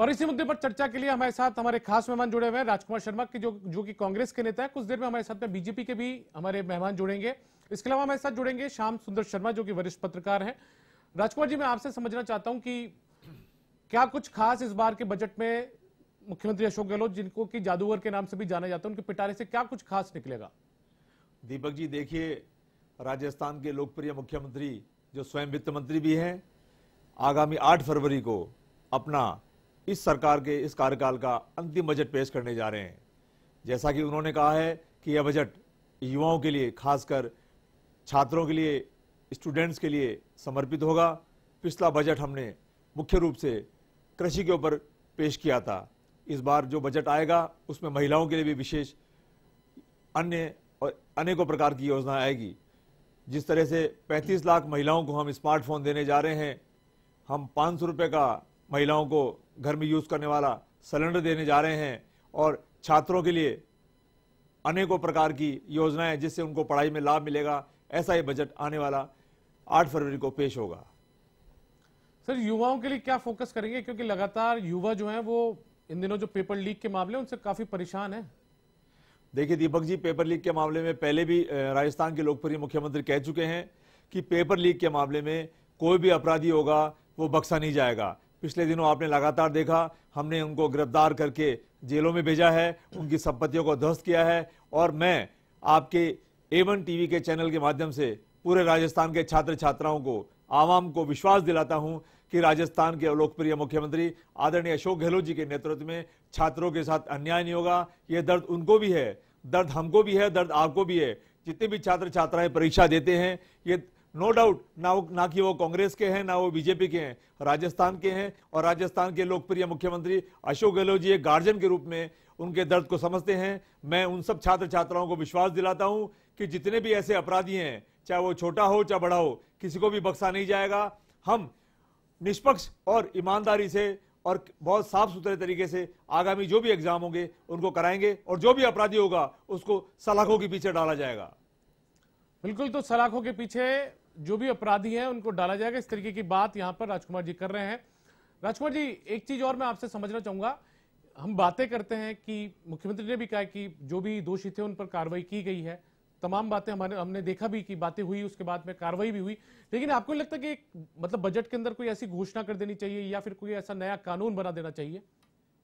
और इसी मुद्दे पर चर्चा के लिए हमारे साथ हमारे खास मेहमान जुड़े हुए हैं राजकुमार शर्मा के जो जो कि कांग्रेस के नेता है। कुछ देर में हमारे साथ में बीजेपी के भी हमारे मेहमान जुड़ेंगे। इसके अलावा हमारे साथ जुड़ेंगे श्याम सुंदर शर्मा, जो कि वरिष्ठ पत्रकार हैं। राजकुमार जी, मैं आपसे समझना चाहता हूँ कि क्या कुछ खास इस बार के बजट में मुख्यमंत्री अशोक गहलोत, जिनको कि जादूगर के नाम से भी जाना जाता है, उनके पिटारे से क्या कुछ खास निकलेगा? दीपक जी, देखिए, राजस्थान के लोकप्रिय मुख्यमंत्री, जो स्वयं वित्त मंत्री भी हैं, आगामी 8 फरवरी को अपना इस सरकार के, इस कार्यकाल का अंतिम बजट पेश करने जा रहे हैं। जैसा कि उन्होंने कहा है कि यह बजट युवाओं के लिए, खासकर छात्रों के लिए, स्टूडेंट्स के लिए समर्पित होगा। पिछला बजट हमने मुख्य रूप से कृषि के ऊपर पेश किया था। इस बार जो बजट आएगा, उसमें महिलाओं के लिए भी विशेष अन्य और अनेकों प्रकार की योजना आएगी। जिस तरह से 35 लाख महिलाओं को हम स्मार्टफ़ोन देने जा रहे हैं, हम पाँच सौ रुपये का महिलाओं को घर में यूज़ करने वाला सिलेंडर देने जा रहे हैं और छात्रों के लिए अनेकों प्रकार की योजनाएँ जिससे उनको पढ़ाई में लाभ मिलेगा। ऐसा ही बजट आने वाला 8 फरवरी को पेश होगा। सर युवाओं के लिए क्या फोकस करेंगे? क्योंकि लगातार युवा जो है वो इन दिनों जो पेपर लीक के मामले उनसे काफ़ी परेशान है। देखिए दीपक जी पेपर लीक के मामले में पहले भी राजस्थान के लोकप्रिय मुख्यमंत्री कह चुके हैं कि पेपर लीक के मामले में कोई भी अपराधी होगा वो बक्सा नहीं जाएगा। पिछले दिनों आपने लगातार देखा, हमने उनको गिरफ़्तार करके जेलों में भेजा है, उनकी संपत्तियों को ध्वस्त किया है, और मैं आपके एवन टीवी के चैनल के माध्यम से पूरे राजस्थान के छात्र छात्राओं को, आवाम को विश्वास दिलाता हूँ कि राजस्थान के लोकप्रिय मुख्यमंत्री आदरणीय अशोक गहलोत जी के नेतृत्व में छात्रों के साथ अन्याय नहीं होगा, ये दर्द उनको भी है, दर्द हमको भी है, दर्द आपको भी है। जितने भी छात्र छात्राएँ परीक्षा देते हैं, ये नो डाउट ना वो ना कि वो कांग्रेस के हैं, ना वो बीजेपी के हैं, राजस्थान के हैं, और राजस्थान के लोकप्रिय मुख्यमंत्री अशोक गहलोत जी एक गार्जियन के रूप में उनके दर्द को समझते हैं। मैं उन सब छात्र छात्राओं को विश्वास दिलाता हूँ कि जितने भी ऐसे अपराधी हैं, चाहे वो छोटा हो, चाहे बड़ा हो, किसी को भी बख्शा नहीं जाएगा। हम निष्पक्ष और ईमानदारी से और बहुत साफ़ सुथरे तरीके से आगामी जो भी एग्ज़ाम होंगे, उनको कराएँगे और जो भी अपराधी होगा, उसको सलाखों के पीछे डाला जाएगा। बिल्कुल तो सलाखों के पीछे जो भी अपराधी हैं, उनको डाला जाएगा। इस तरीके की बात यहाँ पर राजकुमार जी कर रहे हैं। राजकुमार जी, एक चीज़ और मैं आपसे समझना चाहूँगा। हम बातें करते हैं कि मुख्यमंत्री ने भी कहा कि जो भी दोषी थे, उन पर कार्रवाई की गई है। तमाम बातें हमारे, हमने देखा भी कि बातें हुई, उसके बाद में कार्रवाई भी हुई। लेकिन आपको लगता है कि मतलब बजट के अंदर कोई ऐसी घोषणा कर देनी चाहिए या फिर कोई ऐसा नया कानून बना देना चाहिए?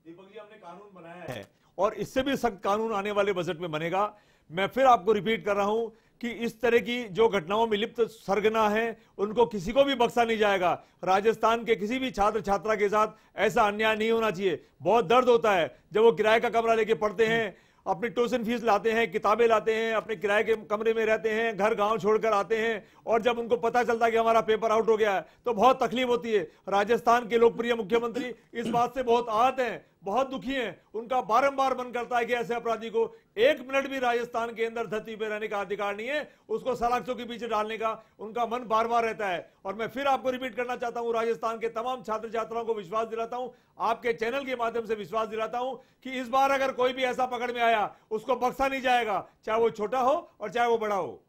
दीपक जी हमने कानून बनाया है और इससे भी सख्त कानून आने वाले बजट में बनेगा। मैं फिर आपको रिपीट कर रहा हूँ कि इस तरह की जो घटनाओं में लिप्त सरगना है, उनको किसी को भी बख्शा नहीं जाएगा। राजस्थान के किसी भी छात्र छात्रा के साथ ऐसा अन्याय नहीं होना चाहिए। बहुत दर्द होता है जब वो किराए का कमरा लेके पढ़ते हैं, अपनी ट्यूशन फ़ीस लाते हैं, किताबें लाते हैं, अपने किराए के कमरे में रहते हैं, घर गाँव छोड़कर आते हैं, और जब उनको पता चलता है कि हमारा पेपर आउट हो गया है तो बहुत तकलीफ़ होती है। राजस्थान के लोकप्रिय मुख्यमंत्री इस बात से बहुत आहत हैं। बहुत दुखी हैं। उनका बारंबार मन करता है कि ऐसे अपराधी को एक मिनट भी राजस्थान के अंदर धरती पर रहने का अधिकार नहीं है, उसको सलाखों के पीछे डालने का उनका मन बार बार रहता है। और मैं फिर आपको रिपीट करना चाहता हूँ, राजस्थान के तमाम छात्र छात्राओं को विश्वास दिलाता हूँ, आपके चैनल के माध्यम से विश्वास दिलाता हूँ कि इस बार अगर कोई भी ऐसा पकड़ में आया, उसको बख्शा नहीं जाएगा, चाहे वो छोटा हो और चाहे वो बड़ा हो।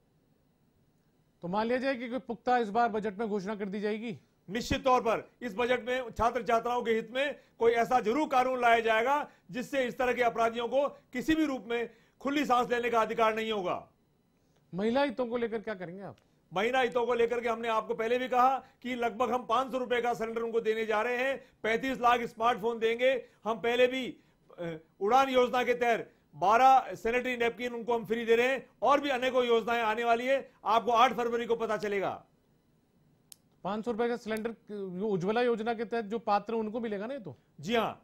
तो मान लिया जाए कि कोई पुख्ता इस बार बजट में घोषणा कर दी जाएगी? निश्चित तौर पर इस बजट में छात्र छात्राओं के हित में कोई ऐसा ज़रूर कानून लाया जाएगा जिससे इस तरह के अपराधियों को किसी भी रूप में खुली सांस लेने का अधिकार नहीं होगा। महिला हितों को लेकर क्या करेंगे आप? महिला हितों को लेकर के हमने आपको पहले भी कहा कि लगभग हम पाँच सौ रुपए का सिलेंडर उनको देने जा रहे हैं पैंतीस लाख स्मार्टफ़ोन देंगे। हम पहले भी उड़ान योजना के तहत बारह सैनिटरी नेपकिन उनको हम फ्री दे रहे हैं और भी अनेकों योजनाएँ आने वाली है। आपको आठ फरवरी को पता चलेगा। पाँच सौ रुपए का सिलेंडर उज्ज्वला योजना के तहत जो पात्र उनको मिलेगा ना तो? जी हाँ।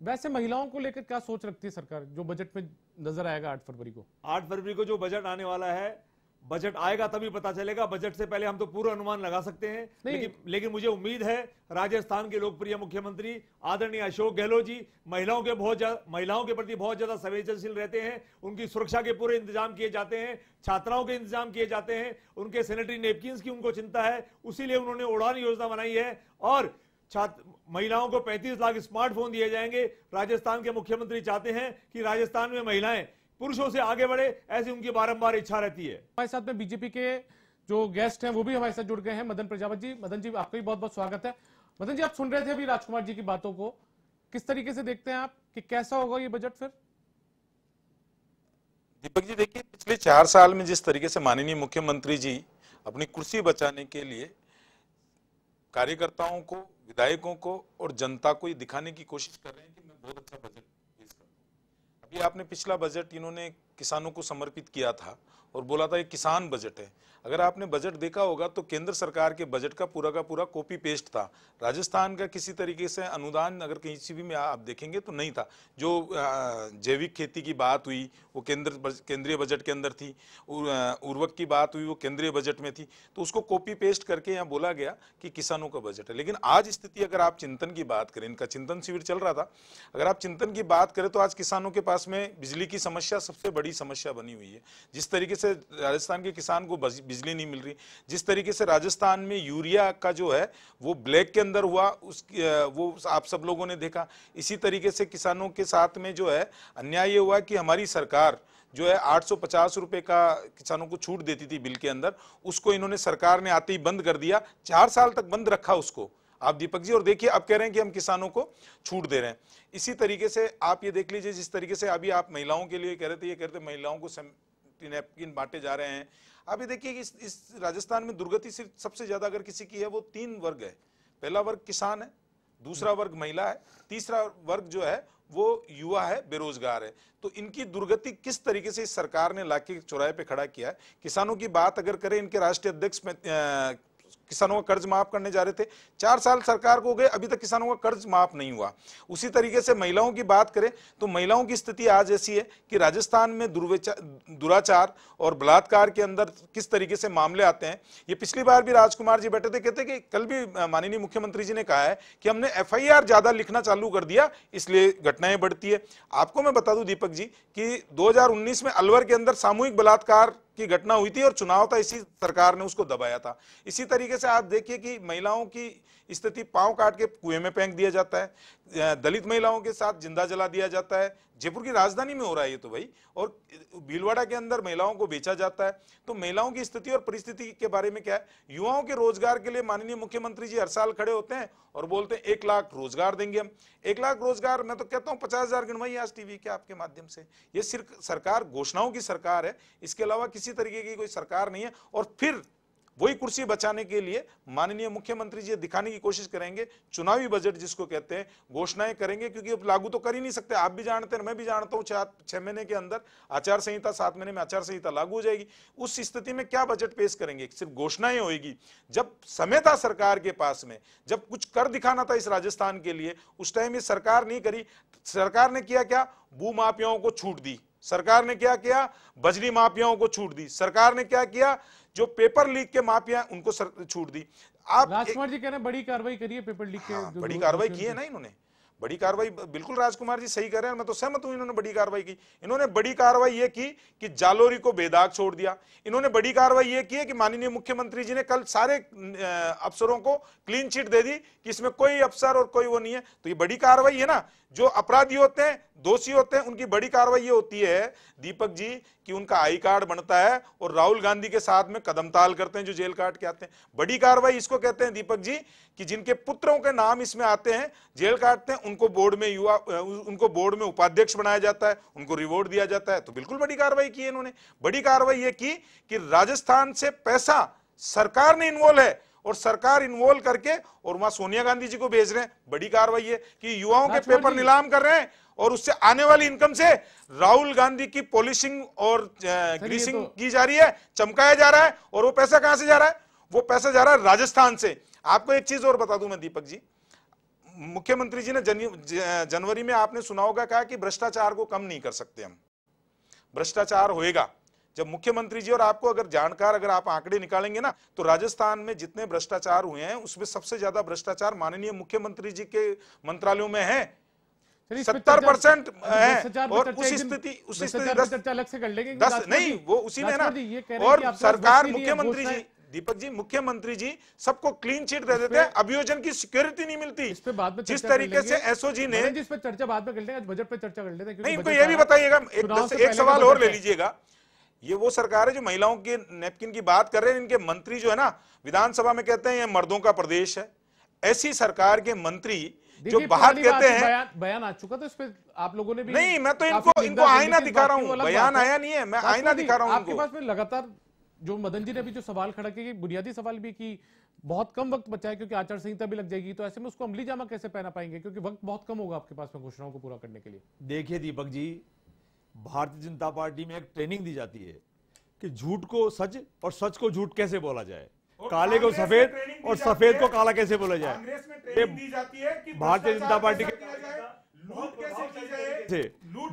वैसे महिलाओं को लेकर क्या सोच रखती है सरकार जो बजट में नज़र आएगा आठ फरवरी को? आठ फरवरी को जो बजट आने वाला है बजट आएगा तभी पता चलेगा। बजट से पहले हम तो पूरा अनुमान लगा सकते हैं। लेकिन लेकिन मुझे उम्मीद है राजस्थान के लोकप्रिय मुख्यमंत्री आदरणीय अशोक गहलोत जी महिलाओं के बहुत महिलाओं के प्रति बहुत ज़्यादा संवेदनशील रहते हैं। उनकी सुरक्षा के पूरे इंतज़ाम किए जाते हैं छात्राओं के इंतज़ाम किए जाते हैं उनके सैनिटरी नेपकिन की उनको चिंता है उसीलिए उन्होंने उड़ान योजना बनाई है। और छात्र महिलाओं को 35 लाख स्मार्टफ़ोन दिए जाएँगे। राजस्थान के मुख्यमंत्री चाहते हैं कि राजस्थान में महिलाएँ पुरुषों से आगे बढ़े ऐसी उनकी बारंबार इच्छा रहती है। हमारे साथ में बीजेपी के जो गेस्ट हैं वो भी हमारे साथ जुड़ गए हैं। मदन प्रजापत जी मदन जी आपका भी बहुत बहुत स्वागत है। मदन जी आप सुन रहे थे अभी राजकुमार जी की बातों को। किस तरीके से देखते हैं आप कि कैसा होगा ये बजट फिर? दीपक जी देखिए पिछले चार साल में जिस तरीके से माननीय मुख्यमंत्री जी अपनी कुर्सी बचाने के लिए कार्यकर्ताओं को विधायकों को और जनता को ये दिखाने की कोशिश कर रहे हैं कि मैं बहुत अच्छा बजट अभी आपने पिछला बजट इन्होंने किसानों को समर्पित किया था। और बोला था, ये किसान बजट है। अगर आपने बजट देखा होगा तो केंद्र सरकार के बजट का पूरा का पूरा कॉपी पेस्ट था। राजस्थान का किसी तरीके से अनुदान अगर कहीं भी में आप देखेंगे तो नहीं था। जो जैविक खेती की बात हुई, वो केंद्र केंद्रीय बजट के अंदर थी। उर्वक की बात हुई, वो केंद्रीय बजट में थी। तो उसको कॉपी पेस्ट करके यहाँ बोला गया कि किसानों का बजट है। लेकिन आज स्थिति, अगर आप चिंतन की बात करें, इनका चिंतन शिविर चल रहा था, अगर आप चिंतन की बात करें तो आज किसानों के पास में बिजली की समस्या, सबसे बड़ी समस्या बनी हुई है। जिस तरीके से राजस्थान के किसान को बिजली नहीं मिल रही। जिस तरीके से राजस्थान में यूरिया का जो है, वो ब्लैक के अंदर हुआ, उस वो आप सब लोगों ने देखा। इसी तरीके से किसानों के साथ में जो है, अन्याय ये हुआ कि हमारी सरकार जो है, आठ सौ रुपए का किसानों को छूट देती थी बिल के अंदर। उसको इन्होंने, सरकार ने आते ही बंद कर दिया। चार साल तक बंद रखा उसको। आप दीपक जी, और देखिए, आप कह रहे हैं कि हम किसानों को छूट दे रहे हैं। इसी तरीके से आप ये देख लीजिए, जिस तरीके से अभी आप महिलाओं के लिए कह रहे थे, ये कह रहे थे महिलाओं को नैपकिन बांटे जा रहे हैं। अभी देखिए कि इस, इस राजस्थान में दुर्गति सिर्फ़ सबसे ज़्यादा अगर किसी की है वो तीन वर्ग है। पहला वर्ग किसान है दूसरा वर्ग महिला है तीसरा वर्ग जो है वो युवा है बेरोजगार है। तो इनकी दुर्गति किस तरीके से इस सरकार ने लाके चौराहे पे खड़ा किया है? किसानों की बात अगर करें इनके राष्ट्रीय अध्यक्ष किसानों का कर्ज माफ़ करने जा रहे थे। चार साल सरकार को गए, अभी तक किसानों का कर्ज माफ़ नहीं हुआ। उसी तरीके से महिलाओं की बात करें तो महिलाओं की स्थिति आज ऐसी है कि राजस्थान में दुराचार और बलात्कार के अंदर किस तरीके से मामले आते हैं, ये पिछली बार भी राजकुमार जी बैठे थे, कहते कि कल भी माननीय मुख्यमंत्री जी ने कहा है कि हमने एफआईआर ज़्यादा लिखना चालू कर दिया, इसलिए घटनाएँ बढ़ती है। आपको मैं बता दूँ, दीपक जी, कि 2019 में अलवर के अंदर सामूहिक बलात्कार की घटना हुई थी और चुनाव था, इसी सरकार ने उसको दबाया था। इसी तरीके से आप देखिए कि महिलाओं की स्थिति पाँव काट के कुएँ में फेंक दिया जाता है दलित महिलाओं के साथ ज़िंदा जला दिया जाता है। जयपुर की राजधानी में हो रहा है ये तो भाई, और भीलवाड़ा के अंदर महिलाओं को बेचा जाता है। तो महिलाओं की स्थिति और परिस्थिति के बारे में क्या है? युवाओं के रोज़गार के लिए माननीय मुख्यमंत्री जी हर साल खड़े होते हैं और बोलते हैं, एक लाख रोज़गार देंगे हम। एक लाख रोज़गार, मैं तो कहता हूँ, पचास हज़ार गिनवाई आज टीवी के आपके माध्यम से। ये सिर्फ़ सरकार, घोषणाओं की सरकार है, इसके अलावा किसी तरीके की कोई सरकार नहीं है। और फिर वही कुर्सी बचाने के लिए माननीय मुख्यमंत्री जी दिखाने की कोशिश करेंगे, चुनावी बजट जिसको कहते हैं, घोषणाएँ करेंगे, क्योंकि अब लागू तो कर ही नहीं सकते। आप भी जानते हैं, मैं भी जानता हूँ, छह महीने के अंदर आचार संहिता, सात महीने में आचार संहिता लागू हो जाएगी। उस स्थिति में क्या बजट पेश करेंगे? सिर्फ़ घोषणाएँ होगी जब समय था सरकार के पास में, जब कुछ कर दिखाना था इस राजस्थान के लिए, उस टाइम ये सरकार नहीं करी। सरकार ने किया क्या? भू माफियाओं को छूट दी। सरकार ने क्या किया? बजरी माफियाओं को छूट दी। सरकार ने क्या किया? जो पेपर लीक के माफिया उनको छूट दी। आप राजकुमार जी कह रहे हैं बड़ी कार्रवाई करिए पेपर लीक के हाँ, बड़ी कार्रवाई की है ना इन्होंने। बड़ी कार्रवाई बिल्कुल राजकुमार जी सही कर रहे हैं मैं तो सहमत हूँ इन्होंने बड़ी कार्रवाई की। इन्होंने बड़ी कार्रवाई ये की कि जालोरी को बेदाग छोड़ दिया। इन्होंने बड़ी कार्रवाई ये की है कि माननीय मुख्यमंत्री जी ने कल सारे अफसरों को क्लीन चिट दे दी कि इसमें कोई अफसर और कोई वो नहीं है। तो ये बड़ी कार्रवाई है ना। जो अपराधी होते हैं, दोषी होते हैं, उनकी बड़ी कार्रवाई ये होती है, दीपक जी, कि उनका आई कार्ड बनता है और राहुल गांधी के साथ में कदमताल करते हैं जो जेल काट के आते हैं। बड़ी कार्रवाई इसको कहते हैं, दीपक जी कि जिनके पुत्रों के नाम इसमें आते हैं जेल काटते हैं उनको बोर्ड में युवा उनको बोर्ड में उपाध्यक्ष बनाया जाता है उनको रिवॉर्ड दिया जाता है। तो बिल्कुल बड़ी कार्रवाई की है इन्होंने। बड़ी कार्रवाई ये की कि राजस्थान से पैसा सरकार ने इन्वॉल्व है और सरकार इन्वॉल्व करके और वहाँ सोनिया गांधी जी को भेज रहे हैं। बड़ी कार्रवाई है कि युवाओं के पेपर नीलाम कर रहे हैं और उससे आने वाली इनकम से राहुल गांधी की पॉलिशिंग और ग्रीसिंग तो... की जा रही है चमकाया जा रहा है और वो पैसा कहाँ से जा रहा है? वो पैसा जा रहा है राजस्थान से। आपको एक चीज़ और बता दूँ मैं दीपक जी। मुख्यमंत्री जी ने जनवरी में आपने सुना होगा कहा कि भ्रष्टाचार को कम नहीं कर सकते हम। भ्रष्टाचार होएगा। जब मुख्यमंत्री जी और आपको अगर जानकार अगर आप आंकड़े निकालेंगे ना तो राजस्थान में जितने भ्रष्टाचार हुए हैं उसमें सबसे ज़्यादा भ्रष्टाचार माननीय मुख्यमंत्री जी के मंत्रालयों में है। सत्तर परसेंट है और उस स्थिति उस स्थिति चर्चा अलग से कर लेंगे दस नहीं वो उसी में ना और सरकार मुख्यमंत्री जी दीपक जी मुख्यमंत्री जी सबको क्लीन चिट दे देते हैं। अभियोजन की सिक्योरिटी नहीं मिलती। इस पे बाद में जिस तरीके से एसओजी ने जिस पे चर्चा बाद में कर लेंगे बजट पे चर्चा कर लेते हैं नहीं इनको ये भी बताइएगा एक, एक सवाल और ले लीजिएगा। ये वो सरकार है जो महिलाओं के नेपकिन की बात कर रहे हैं इनके मंत्री जो है ना विधानसभा में कहते हैं ये मर्दों का प्रदेश है। ऐसी सरकार के मंत्री जो बात कहते हैं बयान बयान आ चुका तो इस पे आप लोगों ने भी नहीं मैं तो इनको इनको आईना दिखा रहा हूँ। बयान आया नहीं है मैं आईना दिखा रहा हूँ आपके पास लगातार जो मदन जी ने भी जो सवाल खड़ा किया बुनियादी सवाल भी की बहुत कम वक्त बचा है क्योंकि आचार संहिता भी लग जाएगी तो ऐसे में उसको अमली जामा कैसे पहना पाएँगे? क्योंकि वक्त बहुत कम होगा आपके पास में घोषणाओं को पूरा करने के लिए। देखिए दीपक जी भारतीय जनता पार्टी में एक ट्रेनिंग दी जाती है कि झूठ को सच और सच को झूठ कैसे बोला जाए? काले को सफ़ेद और सफ़ेद को काला कैसे बोला जाए? कांग्रेस में ट्रेनिंग दी जाती है कि भारतीय जनता पार्टी के- लूट कैसे की जाए?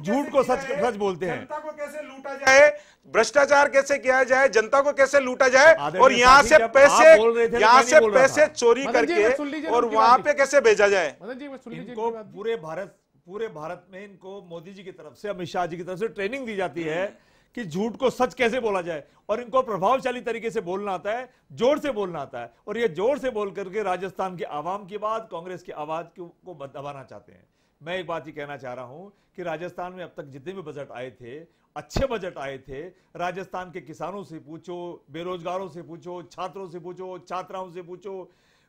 झूठ को सच सच बोलते हैं। जनता को कैसे लूटा जाए? भ्रष्टाचार कैसे किया जाए? जनता को कैसे लूटा जाए? और यहाँ से पैसे तो यहाँ से पैसे चोरी करके और वहाँ पे कैसे भेजा जाए? मदन जी एक बार सुन लीजिए इनको पूरे भारत पूरे भारत में इनको मोदी जी की तरफ़ से अमित शाह जी की तरफ़ से ट्रेनिंग दी जाती है कि झूठ को सच कैसे बोला जाए और इनको प्रभावशाली तरीके से बोलना आता है ज़ोर से बोलना आता है। और ये ज़ोर से बोल करके राजस्थान के आवाम की बात कांग्रेस की आवाज़ को को दबाना चाहते हैं। मैं एक बात ही कहना चाह रहा हूँ कि राजस्थान में अब तक जितने भी बजट आए थे अच्छे बजट आए थे राजस्थान के किसानों से पूछो बेरोजगारों से पूछो छात्रों से पूछो छात्राओं से पूछो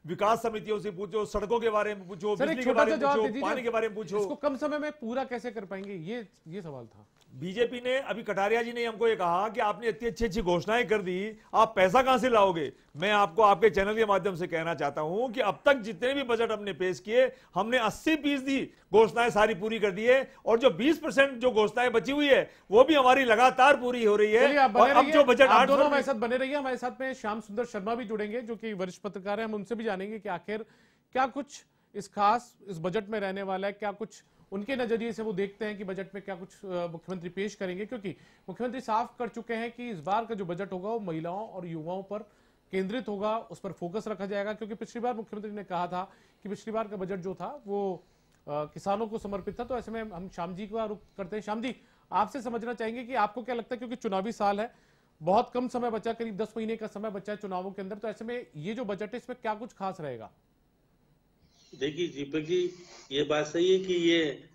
विकास समितियों से पूछो सड़कों के बारे में पूछो बिजली के बारे में पूछो पानी के बारे में पूछो। कम समय में पूरा कैसे कर पाएँगे? ये ये सवाल था। बीजेपी ने अभी कटारिया जी ने हमको ये कहा कि आपने इतनी अच्छी अच्छी घोषणाएँ कर दी आप पैसा कहाँ से लाओगे? मैं आपको आपके चैनल के माध्यम से कहना चाहता हूँ कि अब तक जितने भी बजट हमने पेश किए हमने 80 फ़ीसदी घोषणाएँ सारी पूरी कर दी है और जो 20 परसेंट जो घोषणाएँ बची हुई है वो भी हमारी लगातार पूरी हो रही है। और अब जो बजट आप दोनों हमारे साथ बने रहिए। हमारे साथ में श्याम सुंदर शर्मा भी जुड़ेंगे जो कि वरिष्ठ पत्रकार है। हम उनसे भी जानेंगे कि आखिर क्या कुछ इस खास इस बजट में रहने वाला है क्या कुछ उनके नज़रिए से वो देखते हैं कि बजट में क्या कुछ मुख्यमंत्री पेश करेंगे क्योंकि मुख्यमंत्री साफ़ कर चुके हैं कि इस बार का जो बजट होगा वो महिलाओं और युवाओं पर केंद्रित होगा उस पर फोकस रखा जाएगा क्योंकि पिछली बार मुख्यमंत्री ने कहा था कि पिछली बार का बजट जो था वो अ, किसानों को समर्पित था तो ऐसे में हम श्याम जी का रुख करते हैं। श्याम जी आपसे समझना चाहेंगे कि आपको क्या लगता है क्योंकि चुनावी साल है बहुत कम समय बचा करीब दस महीने का समय बचा है चुनावों के अंदर तो ऐसे में ये जो बजट है इसमें क्या कुछ खास रहेगा? देखिए दीपक जी, ये बात सही है कि ये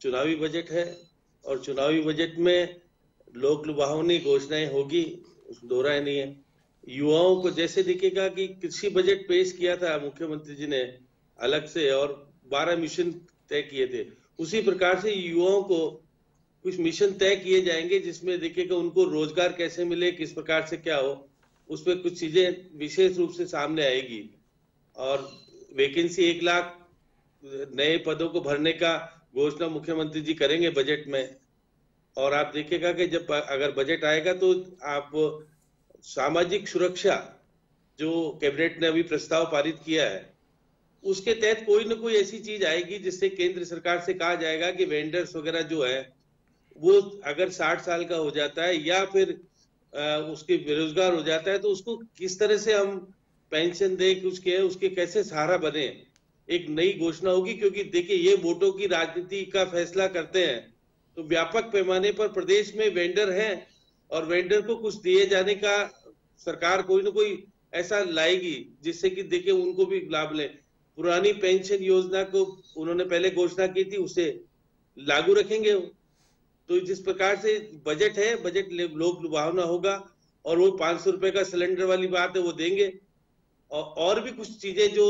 चुनावी बजट है और चुनावी बजट में लोक लुभावनी घोषणाएँ होगी दो नहीं है। युवाओं को जैसे दिखेगा कि कृषि बजट पेश किया था, मुख्यमंत्री जी ने अलग से और 12 मिशन तय किए थे। उसी प्रकार से युवाओं को कुछ मिशन तय किए जाएँगे, जिसमें देखेगा उनको रोज़गार कैसे मिले, किस प्रकार से क्या हो, उसमें कुछ चीज़ें विशेष रूप से सामने आएगी। और वैकेंसी एक लाख, नए पदों को भरने का घोषणा मुख्यमंत्री जी करेंगे बजट में। और आप देखिएगा कि जब अगर बजट आएगा तो आप सामाजिक सुरक्षा, जो कैबिनेट ने अभी प्रस्ताव पारित किया है, उसके तहत कोई ना कोई ऐसी चीज़ आएगी जिससे केंद्र सरकार से कहा जाएगा कि वेंडर्स वगैरह जो है, वो अगर 60 साल का हो जाता है या फिर उसके बेरोजगार हो जाता है तो उसको किस तरह से हम पेंशन दे कि उसके कैसे सहारा बने? एक नई घोषणा होगी, क्योंकि देखिए, ये वोटों की राजनीति का फैसला करते हैं। तो व्यापक पैमाने पर प्रदेश में वेंडर हैं, और वेंडर को कुछ दिए जाने का सरकार कोई ना कोई ऐसा लाएगी, जिससे कि देखिए, उनको भी लाभ ले। पुरानी पेंशन योजना को उन्होंने पहले घोषणा की थी, उसे लागू रखेंगे तो जिस प्रकार से बजट है, बजट ले- लोक, लुभावना होगा, और वो पाँच सौ रुपए का सिलेंडर वाली बात है, वो देंगे। और, भी कुछ चीज़ें जो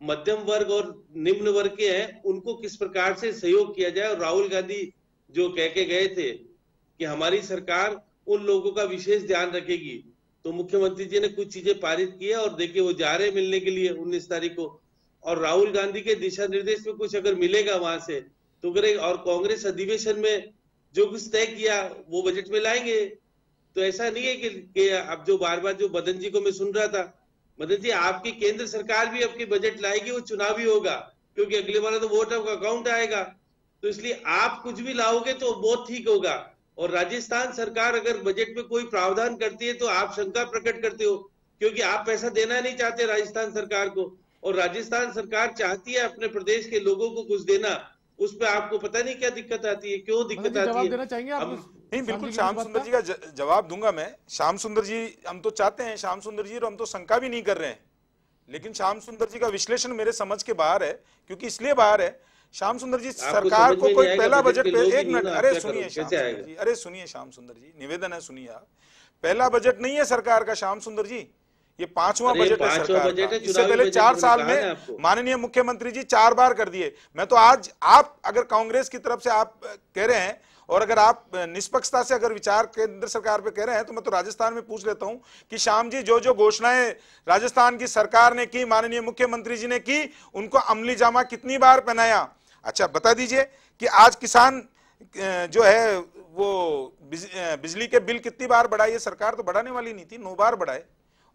मध्यम वर्ग और निम्न वर्ग के हैं उनको किस प्रकार से सहयोग किया जाए? और राहुल गांधी जो कह के गए थे कि हमारी सरकार उन लोगों का विशेष ध्यान रखेगी। तो मुख्यमंत्री जी ने कुछ चीज़ें पारित की है और देखिए वो जा रहे मिलने के लिए उन्नीस तारीख को। और राहुल गांधी के दिशा निर्देश में कुछ अगर मिलेगा वहाँ से तो अगर और कांग्रेस अधिवेशन में जो कुछ तय किया वो बजट में लाएँगे। तो ऐसा नहीं है कि, कि अब जो बार बार जो बदन जी को मैं सुन रहा था मदन जी आपकी केंद्र सरकार भी आपकी बजट लाएगी वो चुनावी होगा क्योंकि अगले बार तो वोट ऑफ़ अकाउंट आएगा। तो इसलिए आप कुछ भी लाओगे तो बहुत ठीक होगा। और राजस्थान सरकार अगर बजट में कोई प्रावधान करती है तो आप शंका प्रकट करते हो क्योंकि आप पैसा देना नहीं चाहते राजस्थान सरकार को। और राजस्थान सरकार चाहती है अपने प्रदेश के लोगों को कुछ देना उस पर आपको पता नहीं क्या दिक्कत आती है क्यों दिक्कत आती है। नहीं बिल्कुल श्याम सुंदर जी का जवाब दूँगा मैं। श्याम सुंदर जी हम तो चाहते हैं श्याम सुंदर जी और हम तो शंका भी नहीं कर रहे हैं। लेकिन श्याम सुंदर जी का विश्लेषण मेरे समझ के बाहर है क्योंकि इसलिए बाहर है श्याम सुंदर जी सरकार को कोई पहला बजट बजट पे एक मिनट अरे सुनिए श्याम सुंदर जी अरे सुनिए श्याम सुंदर जी निवेदन है सुनिए आप। पहला बजट नहीं है सरकार का श्याम सुंदर जी। ये पांचवा बजट है सरकार का। इससे पहले चार साल में माननीय मुख्यमंत्री जी चार बार कर दिए। मैं तो आज आप अगर कांग्रेस की तरफ़ से आप कह रहे हैं और अगर आप निष्पक्षता से अगर विचार केंद्र सरकार पे कह रहे हैं तो मैं तो राजस्थान में पूछ लेता हूँ कि श्याम जी जो जो घोषणाएँ राजस्थान की सरकार ने की, माननीय मुख्यमंत्री जी ने की, उनको अमली जामा कितनी बार पहनाया? अच्छा बता दीजिए कि आज किसान जो है, वो बिजली के बिल कितनी बार बढ़ाई सरकार तो बढ़ाने वाली नहीं थी, नौ बार बढ़ाए।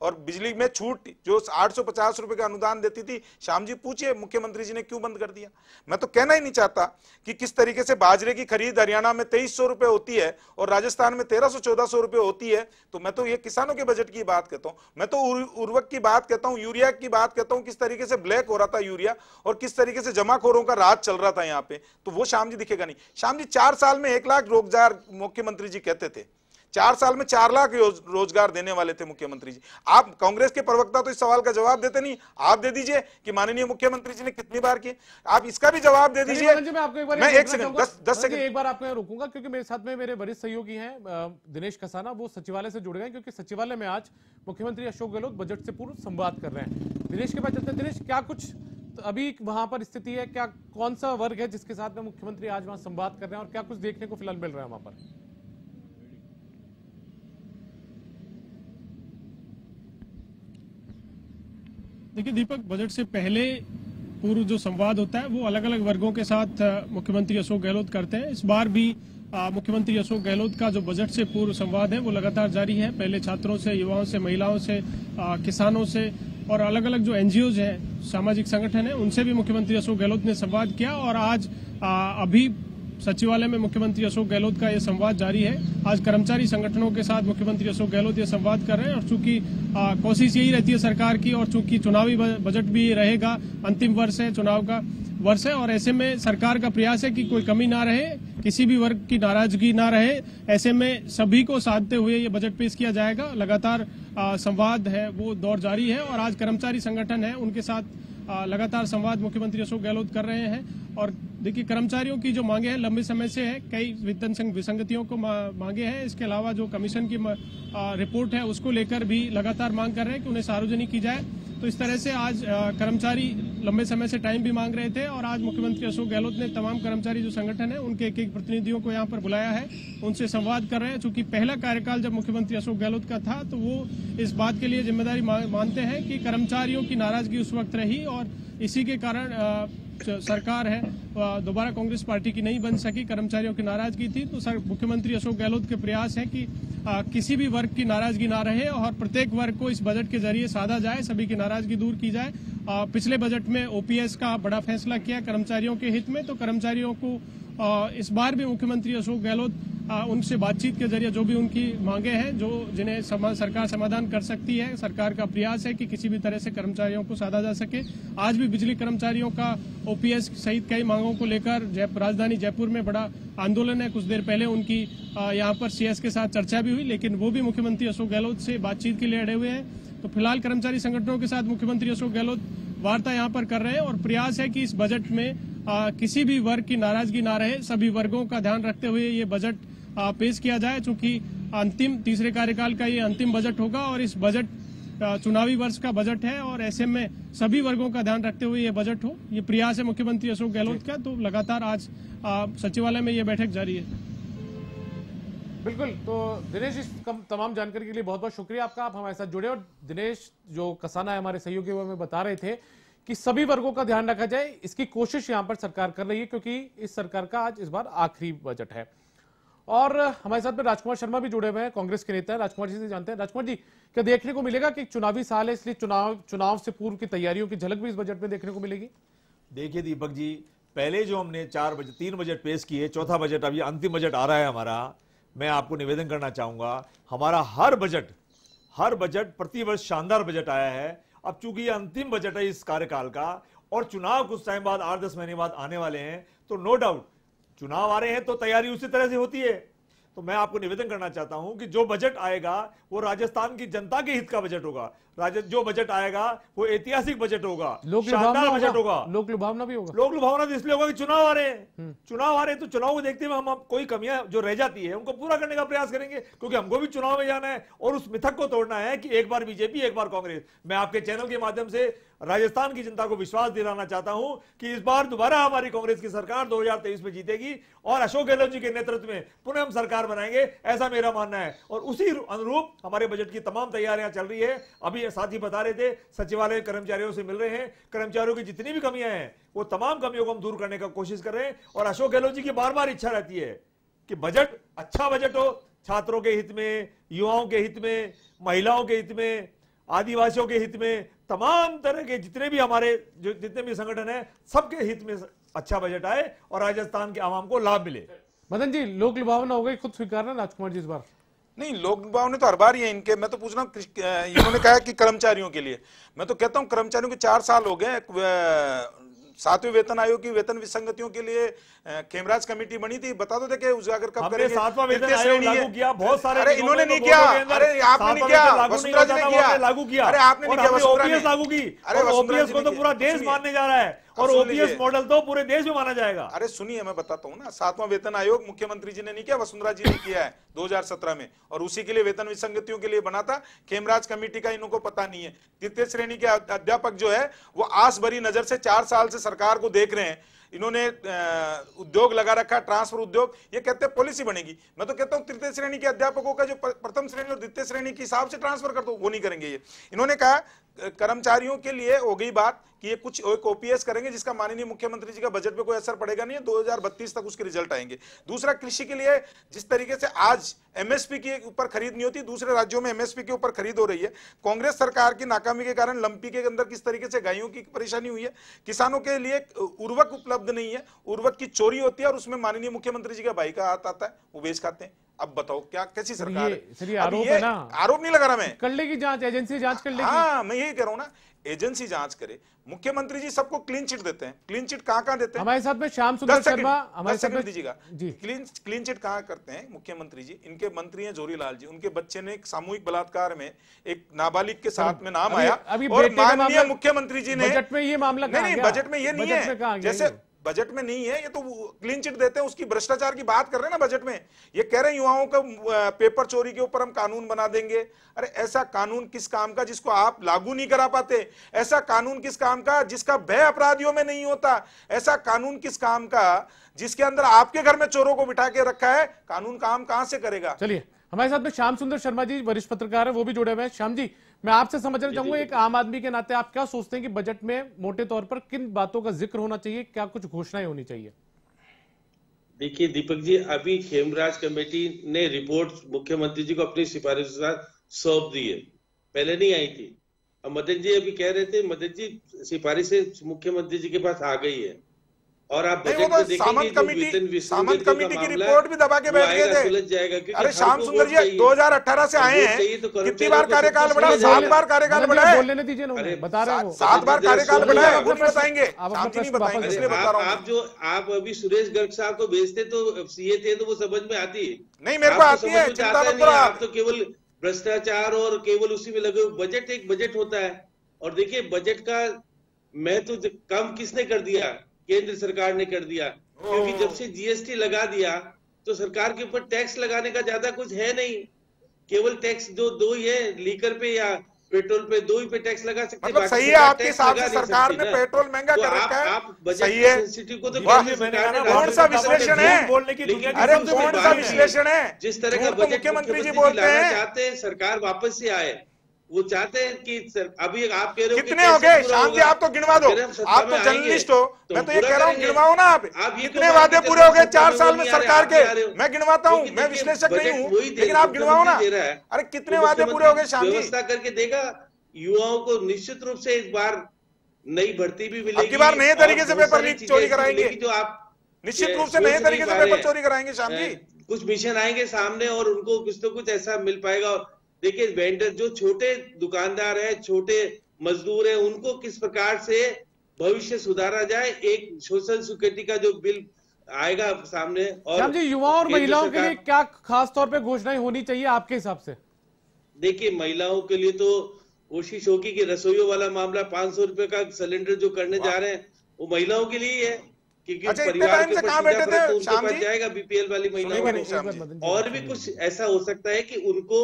और बिजली में छूट जो 850 रुपए का अनुदान देती थी, श्याम जी पूछिए, मुख्यमंत्री जी ने क्यों बंद कर दिया? मैं तो कहना ही नहीं चाहता कि किस तरीके से बाजरे की खरीद हरियाणा में तेईस सौ रुपए होती है और राजस्थान में तेरह सौ चौदह सौ रुपए होती है तो मैं तो ये किसानों के बजट की बात कहता हूँ। मैं तो उर्वक की बात कहता हूँ, यूरिया की बात कहता हूँ, किस तरीके से ब्लैक हो रहा था यूरिया और किस तरीके से जमाखोरों का राज चल रहा था यहाँ पे तो वो श्याम जी दिखेगा नहीं। श्याम जी, चार साल में एक लाख रोज़गार मुख्यमंत्री जी कहते थे। चार साल में चार लाख रोज़गार देने वाले थे मुख्यमंत्री जी। आप कांग्रेस के प्रवक्ता तो इस सवाल का जवाब देते नहीं। आप दे दीजिए कि माननीय मुख्यमंत्री जी ने कितनी बार किए। आप इसका भी जवाब दे दीजिए। मैं एक सेकंड दस दस सेकंड। एक बार आपको रोकूँगा क्योंकि मेरे साथ में मेरे वरिष्ठ सहयोगी हैं दिनेश कसाना। वो सचिवालय से जुड़ गए क्योंकि सचिवालय में आज मुख्यमंत्री अशोक गहलोत बजट से पूर्व संवाद कर रहे हैं। दिनेश के पास चलते हैं। दिनेश क्या कुछ तो अभी वहाँ पर स्थिति है? क्या कौन सा वर्ग है जिसके साथ में मुख्यमंत्री आज वहाँ संवाद कर रहे हैं? और क्या कुछ देखने को फ़िलहाल मिल रहा है वहाँ पर? देखिए दीपक बजट से पहले पूर्व जो संवाद होता है वो अलग अलग वर्गों के साथ मुख्यमंत्री अशोक गहलोत करते हैं। इस बार भी मुख्यमंत्री अशोक गहलोत का जो बजट से पूर्व संवाद है वो लगातार जारी है। पहले छात्रों से युवाओं से महिलाओं से अ, किसानों से और अलग अलग जो एनजीओ हैं सामाजिक संगठन है उनसे भी मुख्यमंत्री अशोक गहलोत ने संवाद किया और आज अ, अभी सचिवालय में मुख्यमंत्री अशोक गहलोत का यह संवाद जारी है। आज कर्मचारी संगठनों के साथ मुख्यमंत्री अशोक गहलोत ये संवाद कर रहे हैं और चूँकि कोशिश यही रहती है सरकार की और चूँकि चुनावी बजट भी रहेगा, अंतिम वर्ष है, चुनाव का वर्ष है और ऐसे में सरकार का प्रयास है कि कोई कमी ना रहे, किसी भी वर्ग की नाराज़गी ना रहे। ऐसे में सभी को साधते हुए ये बजट पेश किया जाएगा। लगातार संवाद है, वो दौर जारी है और आज कर्मचारी संगठन है, उनके साथ लगातार संवाद मुख्यमंत्री अशोक गहलोत कर रहे हैं और देखिए, कर्मचारियों की जो मांगे हैं, लंबे समय से है, कई वेतन संघ विसंगतियों को मांगे हैं। इसके अलावा जो कमीशन की रिपोर्ट है, उसको लेकर भी लगातार मांग कर रहे हैं कि उन्हें सार्वजनिक की जाए। तो इस तरह से आज कर्मचारी लंबे समय से टाइम भी मांग रहे थे और आज मुख्यमंत्री अशोक गहलोत ने तमाम कर्मचारी जो संगठन है, उनके एक एक प्रतिनिधियों को यहाँ पर बुलाया है, उनसे संवाद कर रहे हैं। चूँकि पहला कार्यकाल जब मुख्यमंत्री अशोक गहलोत का था तो वो इस बात के लिए ज़िम्मेदारी मानते हैं कि कर्मचारियों की नाराज़गी उस वक्त रही और इसी के कारण सरकार है दोबारा कांग्रेस पार्टी की नहीं बन सकी कर्मचारियों की नाराज़गी थी तो सर मुख्यमंत्री अशोक गहलोत के प्रयास है कि आ, किसी भी वर्ग की नाराज़गी ना रहे और प्रत्येक वर्ग को इस बजट के ज़रिए साधा जाए सभी की नाराज़गी दूर की जाए। आ, पिछले बजट में ओपीएस का बड़ा फैसला किया कर्मचारियों के हित में तो कर्मचारियों को इस बार भी मुख्यमंत्री अशोक गहलोत उनसे बातचीत के ज़रिए जो भी उनकी मांगे हैं जो जिन्हें समा, सरकार समाधान कर सकती है सरकार का प्रयास है कि किसी भी तरह से कर्मचारियों को साधा जा सके। आज भी बिजली कर्मचारियों का ओपीएस सहित कई मांगों को लेकर राजधानी जयपुर में बड़ा आंदोलन है। कुछ देर पहले उनकी यहाँ पर सीएस के साथ चर्चा भी हुई लेकिन वो भी मुख्यमंत्री अशोक गहलोत से बातचीत के लिए अड़े हुए हैं। तो फ़िलहाल कर्मचारी संगठनों के साथ मुख्यमंत्री अशोक गहलोत वार्ता यहाँ पर कर रहे हैं और प्रयास है कि इस बजट में आ, किसी भी वर्ग की नाराज़गी ना रहे। सभी वर्गों का ध्यान रखते हुए ये बजट आ, पेश किया जाए चूँकि अंतिम तीसरे कार्यकाल का ये अंतिम बजट होगा और इस बजट चुनावी वर्ष का बजट है और ऐसे में सभी वर्गों का ध्यान रखते हुए ये बजट हो। ये प्रयास है मुख्यमंत्री अशोक गहलोत का तो लगातार आज सचिवालय में ये बैठक जारी है। बिल्कुल तो दिनेश इस तमाम जानकारी के लिए बहुत बहुत शुक्रिया आपका। आप हमारे साथ जुड़े और दिनेश जो कसाना है हमारे सहयोगी वो हमें बता रहे थे कि सभी वर्गों का ध्यान रखा जाए, इसकी कोशिश यहाँ पर सरकार कर रही है, क्योंकि इस सरकार का आज इस बार आखिरी बजट है। और हमारे साथ में राजकुमार शर्मा भी जुड़े हुए हैं, कांग्रेस के नेता राजकुमार जी से जानते हैं। राजकुमार जी, क्या देखने को मिलेगा कि चुनावी साल है, इसलिए चुनाव चुनाव से पूर्व की तैयारियों की झलक भी इस बजट में देखने को मिलेगी? देखिए दीपक जी, पहले जो हमने चार बजट तीन बजट पेश किए, चौथा बजट, अभी अंतिम बजट आ रहा है हमारा। मैं आपको निवेदन करना चाहूँगा, हमारा हर बजट हर बजट प्रतिवर्ष शानदार बजट आया है। अब चूँकि ये अंतिम बजट है इस कार्यकाल का, और चुनाव कुछ टाइम बाद, आठ दस महीने बाद आने वाले हैं तो नो डाउट चुनाव आ रहे हैं तो तैयारी उसी तरह से होती है। तो मैं आपको निवेदन करना चाहता हूँ कि जो बजट आएगा, वो राजस्थान की जनता के हित का बजट होगा। राज जो बजट आएगा वो ऐतिहासिक बजट होगा शानदार बजट होगा। लोक लुभावना भी होगा। लोक लुभावना इसलिए होगा कि चुनाव आ रहे हैं। हम्म। चुनाव आ रहे हैं तो चुनाव को देखते हुए हम कोई कमियाँ जो रह जाती है उनको पूरा करने का प्रयास करेंगे क्योंकि हमको भी चुनाव में जाना है और उस मिथक को तोड़ना है कि एक बार बीजेपी एक बार कांग्रेस। मैं आपके चैनल के माध्यम से राजस्थान की जनता को विश्वास दिलाना चाहता हूँ कि इस बार दोबारा हमारी कांग्रेस की सरकार 2023 में जीतेगी और अशोक गहलोत जी के नेतृत्व में पुनः हम सरकार बनाएँगे ऐसा मेरा मानना है। और उसी अनुरूप हमारे बजट की तमाम तैयारियाँ चल रही है। अभी साथी बता रहे थे, सचिवालय कर्मचारियों से मिल रहे हैं। कर्मचारियों की जितनी भी कमियाँ हैं, वो तमाम कमियों को हम दूर करने का कोशिश कर रहे हैं। और अशोक गहलोत जी की बार बार इच्छा रहती है कि बजट अच्छा बजट हो, छात्रों के हित में, युवाओं के हित में, महिलाओं के हित में, आदिवासियों के हित में, तमाम तरह के जितने भी हमारे, जो जितने भी संगठन है, सबके हित में अच्छा बजट आए और राजस्थान के आवाम को लाभ मिले। मदन जी, लोक लुभावना हो गई, खुद स्वीकार है राजकुमार जी इस बार? नहीं लोक भाव ने तो हर बार ही है इनके मैं तो पूछ रहा हूँ इन्होंने कहा कि कर्मचारियों के लिए। मैं तो कहता हूँ कर्मचारियों के चार साल हो गए सातवें वेतन आयोग की वेतन विसंगतियों के लिए खेमराज कमेटी बनी थी। बता दो कि उजागर कब करेंगे? सातवां वेतन आयोग लागू किया बहुत सारे अरे इन्होंने नहीं किया अरे आपने नहीं किया वसुंधरा जी ने किया। लागू किया। अरे आपने नहीं किया। लागू की अरे ओपीएस जी को तो पूरा देश। मानने जा रहा है। और ओपीएस मॉडल तो पूरे देश में माना जाएगा। अरे सुनिए मैं बताता हूँ ना सातवां वेतन आयोग मुख्यमंत्री जी ने नहीं किया वसुंधरा जी ने किया है 2017 में। और उसी के लिए वेतन विसंगतियों के लिए बना था खेमराज कमेटी का इनको पता नहीं है। तृतीय श्रेणी के अध्यापक जो है वो आस भरी नज़र से चार साल से सरकार को देख रहे हैं। इन्होंने उद्योग लगा रखा ट्रांसफ़र उद्योग ये कहते हैं पॉलिसी बनेगी। मैं तो कहता हूँ तृतीय श्रेणी के अध्यापकों का जो प्रथम श्रेणी और द्वितीय श्रेणी के हिसाब से ट्रांसफ़र कर दो वो नहीं करेंगे ये। इन्होंने कहा कर्मचारियों के लिए हो गई बात कि ये कुछ एक ओपीएस करेंगे जिसका माननीय मुख्यमंत्री जी का बजट पे कोई असर पड़ेगा नहीं है 2032 तक उसके रिज़ल्ट आएँगे। दूसरा कृषि के लिए जिस तरीके से आज एमएसपी के ऊपर खरीद नहीं होती दूसरे राज्यों में एमएसपी के ऊपर खरीद हो रही है। कांग्रेस सरकार की नाकामी के कारण लंपी के अंदर किस तरीके से गायों की परेशानी हुई है किसानों के लिए उर्वरक उपलब्ध नहीं है उर्वरक की चोरी होती है और उसमें माननीय मुख्यमंत्री जी का भाई का हाथ आता है वो बेच खाते हैं। अब बताओ क्या कैसी सरकार ये- है? आरोप है ना। आरोप नहीं लगा रहा मैं। कर लेगी जाँच एजेंसी जाँच कर लेगी। हाँ मैं यही कह रहा हूँ ना एजेंसी जाँच करे मुख्यमंत्री जी सबको क्लीन चिट देते हैं। क्लीन चिट कहाँ कहाँ देते हैं? हमारे साथ में श्याम सुंदर शर्मा हमारे साथ में दीजिएगा। क्लीन क्लीन चिट कहाँ करते हैं मुख्यमंत्री जी? इनके मंत्री हैं जोरीलाल जी। उनके बच्चे ने एक सामूहिक बलात्कार में एक नाबालिग के साथ में नाम आया और माननीय मुख्यमंत्री जी ने बजट में ये मामला नहीं? बजट में ये नहीं है। जैसे? बजट में नहीं है, ये तो क्लीन चिट देते हैं, उसकी भ्रष्टाचार की बात कर रहे हैं ना बजट में। ये कह रहे हैं युवाओं का पेपर चोरी के ऊपर हम कानून बना देंगे। अरे ऐसा कानून किस काम का जिसको आप लागू नहीं करा पाते? ऐसा कानून किस काम का जिसका भय अपराधियों में नहीं होता? ऐसा कानून किस काम का जिसके अंदर आपके घर में चोरों को बिठा के रखा है? कानून काम कहाँ से करेगा? चलिए, हमारे साथ में श्याम सुंदर शर्मा जी, वरिष्ठ पत्रकार है, वो भी जुड़े हुए हैं। श्याम जी मैं आपसे समझना चाहूँगा एक आम आदमी के नाते आप क्या सोचते हैं कि बजट में मोटे तौर पर किन बातों का ज़िक्र होना चाहिए क्या कुछ घोषणाएँ होनी चाहिए? देखिए दीपक जी अभी खेमराज कमेटी ने रिपोर्ट मुख्यमंत्री जी को अपनी सिफारिश के साथ सौंप दी है। पहले नहीं आई थी। अब मदन जी अभी कह रहे थे मदन जी सिफारिशें मुख्यमंत्री जी के पास आ गई है। और आप नहीं, बजट वो में तो देखेंगे सामंत कमेटी- सामंत कमेटी की रिपोर्ट भी दबा के बैठ गए थे। अरे श्याम सुंदर जी चाहिए। 2018 से आए हैं। तो कितनी बार कार्यकाल बढ़ा? सात बार कार्यकाल बढ़ा है। बोलने दीजिए ना बता रहे हो। सात बार कार्यकाल बढ़ा है नहीं बताएँगे। आप शांति नहीं बताएँगे इसलिए बता रहा हूँ। आप जो आप अभी सुरेश गर्ग साहब को भेजते तो सीए थे तो वो समझ में आती। नहीं मेरे को आती है चिंता मत करो आप आप तो केवल भ्रष्टाचार और केवल उसी में लगे बजट एक बजट होता है। और देखिए बजट का मैं तो कम किसने कर दिया? केंद्र सरकार ने कर दिया। क्योंकि जब से जीएसटी लगा दिया तो सरकार के ऊपर टैक्स लगाने का ज़्यादा कुछ है नहीं। केवल टैक्स जो दो ही है लीकर पे या पेट्रोल पे दो ही पे टैक्स लगा सकते मतलब सही है आपके हिसाब से सरकार ने पेट्रोल महँगा तो कर रखा है। आप सही है। को तो कौन सा विश्लेषण है? बोलने की अरे कौन सा विश्लेषण है? जिस तरह का तो बजट मुख्यमंत्री जी बोलते हैं। चाहते हैं सरकार वापस से आए। वो चाहते हैं कि सर, अभी आप कह रहे हो कितने हो गए? पूरा शांति आप तो गिनवा दो। आप तो जर्नलिस्ट हो। तो मैं तो ये कह रहा हूँ गिनवाओ ना आप। आप कितने वादे पूरे हो गए चार साल में सरकार के। मैं गिनवाता हूँ मैं विश्लेषक नहीं हूँ लेकिन आप गिनवाओ ना। अरे कितने तो वादे पूरे हो गए श्याम जी व्यवस्था करके देगा युवाओं को निश्चित रूप से इस बार नई भर्ती भी मिलेगी। अब बार नए तरीके से पेपर लीक चोरी कराएँगे। जो आप निश्चित रूप से नए तरीके से पेपर चोरी कराएँगे श्याम जी कुछ मिशन आएँगे सामने और उनको कुछ तो कुछ ऐसा मिल पाएगा और देखिए वेंडर जो छोटे दुकानदार है छोटे मजदूर है उनको किस प्रकार से भविष्य सुधारा जाए एक सोशल सिक्योरिटी का जो बिल आएगा सामने और जी युवाओं और महिलाओं के लिए क्या खास तौर पे घोषणाएँ होनी चाहिए आपके हिसाब से? देखिए महिलाओं के लिए तो कोशिश होगी कि रसोइयों वाला मामला पाँच सौ रुपए का सिलेंडर जो करने जा रहे हैं वो महिलाओं के लिए ही है क्योंकि अच्छा, परिवार के तो पास जाएगा बीपीएल वाली महिलाओं और भी कुछ ऐसा हो सकता है कि उनको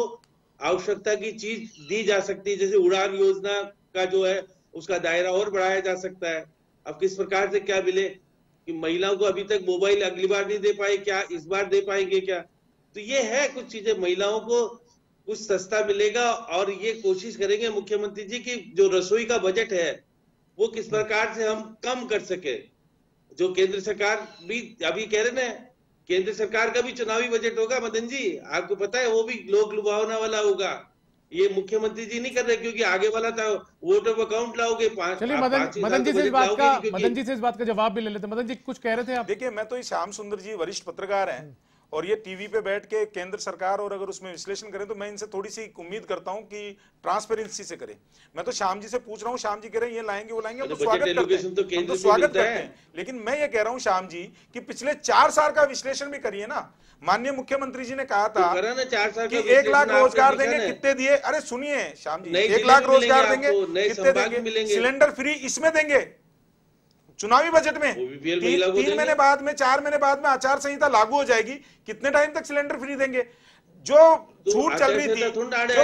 आवश्यकता की चीज़ दी जा सकती है, जैसे उड़ान योजना का जो है, उसका दायरा और बढ़ाया जा सकता है। अब किस प्रकार से क्या मिले कि महिलाओं को अभी तक मोबाइल अगली बार नहीं दे पाए, क्या इस बार दे पाएँगे क्या? तो ये है कुछ चीज़ें, महिलाओं को कुछ सस्ता मिलेगा और ये कोशिश करेंगे मुख्यमंत्री जी की, जो रसोई का बजट है, वो किस प्रकार से हम कम कर सके। जो केंद्र सरकार भी अभी कह रहे ना केंद्र सरकार का भी चुनावी बजट होगा मदन जी। आपको पता है वो भी लोक लुभावना वाला होगा। ये मुख्यमंत्री जी नहीं कर रहे क्योंकि आगे वाला था वोट ऑफ़ अकाउंट लाओगे पाँच चलिए मदन मदन जी तो से इस बात का मदन जी से इस बात का जवाब भी ले लेते मदन जी कुछ कह रहे थे आप? देखिए मैं तो ये श्याम सुंदर जी वरिष्ठ पत्रकार हैं। और ये टीवी पे बैठ के केंद्र सरकार और अगर उसमें विश्लेषण करें तो मैं इनसे थोड़ी सी उम्मीद करता हूँ कि ट्रांसपेरेंसी से करें। मैं तो श्याम जी से पूछ रहा हूँ श्याम जी कह रहे हैं ये लाएँगे वो लाएँगे तो तो स्वागत करते हैं। तो हम तो स्वागत करते हैं। लेकिन मैं ये कह रहा हूँ श्याम जी की पिछले चार साल का विश्लेषण भी करिए ना। माननीय मुख्यमंत्री जी ने कहा था तो चार साल कि एक लाख रोज़गार देंगे कितने दिए? अरे सुनिए श्याम जी एक लाख रोज़गार देंगे कितने देंगे? सिलेंडर फ्री इसमें देंगे। चुनावी बजट में ती, तीन, महीने बाद में चार महीने बाद में आचार संहिता लागू हो जाएगी। कितने टाइम तक सिलेंडर फ्री देंगे? जो छूट चल रही थी। जो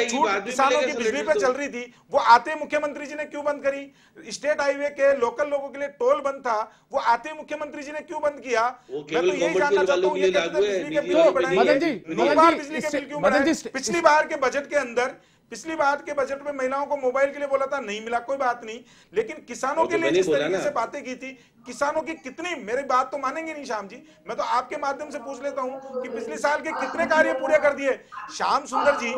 छूट किसानों की बिजली सिलेंडर पे तो। चल रही थी वो आते मुख्यमंत्री जी ने क्यों बंद करी? स्टेट हाईवे के लोकल लोगों के लिए टोल बंद था वो आते मुख्यमंत्री जी ने क्यों बंद किया? मैं तो यही जानना चाहता हूँ है, बिजली के बिल क्यों बढ़ाए? बिजली पिछली बार के बजट के अंदर पिछली बार के बजट में महिलाओं को मोबाइल के लिए बोला था नहीं मिला कोई बात नहीं। लेकिन किसानों के तो लिए जिस तरीके से बातें की थी किसानों की कितनी मेरी बात तो मानेंगे नहीं श्याम जी। मैं तो आपके माध्यम से पूछ लेता हूँ कि पिछले साल के कितने कार्य पूरे कर दिए? श्याम सुंदर जी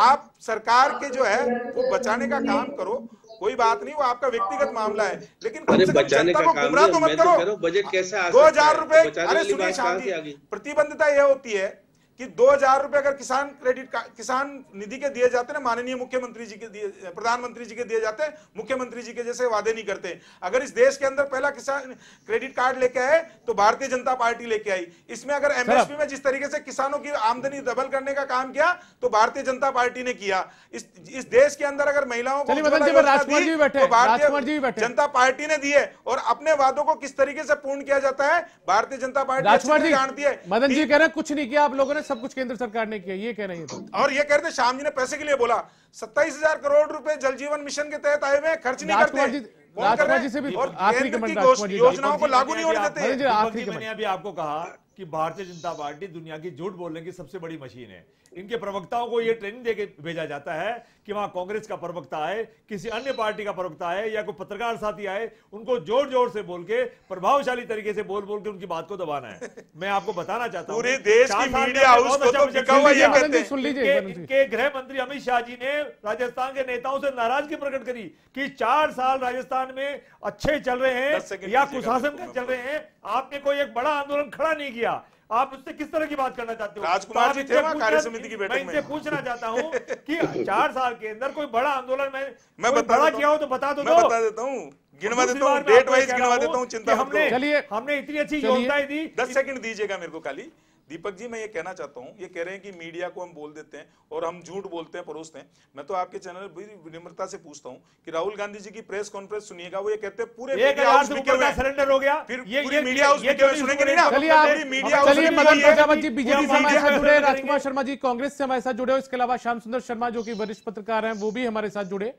आप सरकार के जो है वो बचाने का काम करो कोई बात नहीं वो आपका व्यक्तिगत मामला है लेकिन कम से कम जनता को गुमराह तो मत तो करो बजट कैसे दो हज़ार रूपए अरे सुनिए शांति? प्रतिबद्धता यह होती है कि दो हज़ार रुपए अगर किसान क्रेडिट किसान निधि के दिए जाते हैं ना माननीय मुख्यमंत्री जी के दिए प्रधानमंत्री जी के दिए जाते हैं मुख्यमंत्री जी के जैसे वादे नहीं करते। अगर इस देश के अंदर पहला किसान क्रेडिट कार्ड लेके आए तो भारतीय जनता पार्टी लेके आई। इसमें अगर एमएसपी में जिस तरीके से किसानों की आमदनी डबल करने का काम किया तो भारतीय जनता पार्टी ने किया। इस इस देश के अंदर अगर महिलाओं को दी, तो भारतीय हैं। जनता पार्टी ने दिए और अपने वादों को किस तरीके से पूर्ण किया जाता है भारतीय जनता पार्टी जानती है। मदन जी कह रहे कुछ नहीं किया आप लोगों ने सब कुछ केंद्र सरकार ने किया ये कह रही है और ये कह ये कहते श्याम जी ने पैसे के लिए बोला सत्ताईस हज़ार करोड़ रुपए जल जीवन मिशन के तहत आए हुए खर्च नहीं करते। जी- राजकुमार जी से भी आखिरी कमेंट। योजनाओं को लागू नहीं होने देते। आखिरी मैंने अभी आपको कहा कि भारतीय जनता पार्टी दुनिया की झूठ बोलने की सबसे बड़ी मशीन है। इनके प्रवक्ताओं को यह ट्रेनिंग देके भेजा जाता है कि वहाँ कांग्रेस का प्रवक्ता आए किसी अन्य पार्टी का प्रवक्ता आए या कोई पत्रकार साथी आए उनको ज़ोर ज़ोर से बोल के प्रभावशाली तरीके से बोल बोल के उनकी बात को दबाना है। मैं आपको बताना चाहता हूँ पूरे देश की मीडिया हाउस को अच्छा तो बिका हुआ ये कहते सुन लीजिए इनके, मदन जी। इनके गृह मंत्री अमित शाह जी ने राजस्थान के नेताओं से नाराज़गी प्रकट करी कि चार साल राजस्थान में अच्छे चल रहे हैं या कुशासन को, के चल रहे हैं। आपने कोई एक बड़ा आंदोलन खड़ा नहीं किया। आप उससे किस तरह की बात करना चाहते हो? राजकुमार तो जी थे कार्य समिति की बैठक मैं इनसे पूछना चाहता हूँ कि चार साल के अंदर कोई बड़ा आंदोलन में मैं बड़ा किया हूँ। तो बता दो मैं बता देता हूँ। गिनवा देता हूँ। डेट वाइज गिनवा देता हूँ चिंता मत हमने हमने इतनी अच्छी। योजनाएँ दी दस सेकंड दीजिएगा मेरे को खाली दीपक जी मैं ये कहना चाहता हूँ ये कह रहे हैं कि मीडिया को हम बोल देते हैं और हम झूठ बोलते हैं परोसते हैं। मैं तो आपके चैनल विनम्रता से पूछता हूँ कि राहुल गांधी जी की प्रेस कॉन्फ्रेंस सुनिएगा वो ये कहते हैं पूरे सरेंडर हो। गया। फिर मीडिया हाउस सुनेंगे नहीं ना बीजेपी से हमारे साथ जुड़े राजकुमार शर्मा जी कांग्रेस से हमारे साथ जुड़े हो इसके अलावा श्याम सुंदर शर्मा जो कि वरिष्ठ पत्रकार हैं वो भी हमारे साथ जुड़े।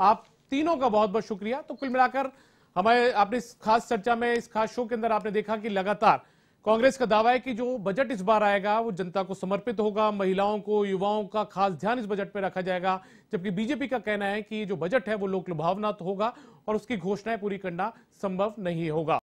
आप तीनों का बहुत बहुत शुक्रिया। तो कुल मिलाकर हमारे आपने इस खास चर्चा में इस खास शो के अंदर आपने देखा कि लगातार कांग्रेस का दावा है कि जो बजट इस बार आएगा, वो जनता को समर्पित होगा, महिलाओं को, युवाओं का खास ध्यान इस बजट पर रखा जाएगा। जबकि बीजेपी का कहना है कि जो बजट है, वो लोक लुभावना होगा और उसकी घोषणाएँ पूरी करना संभव नहीं होगा।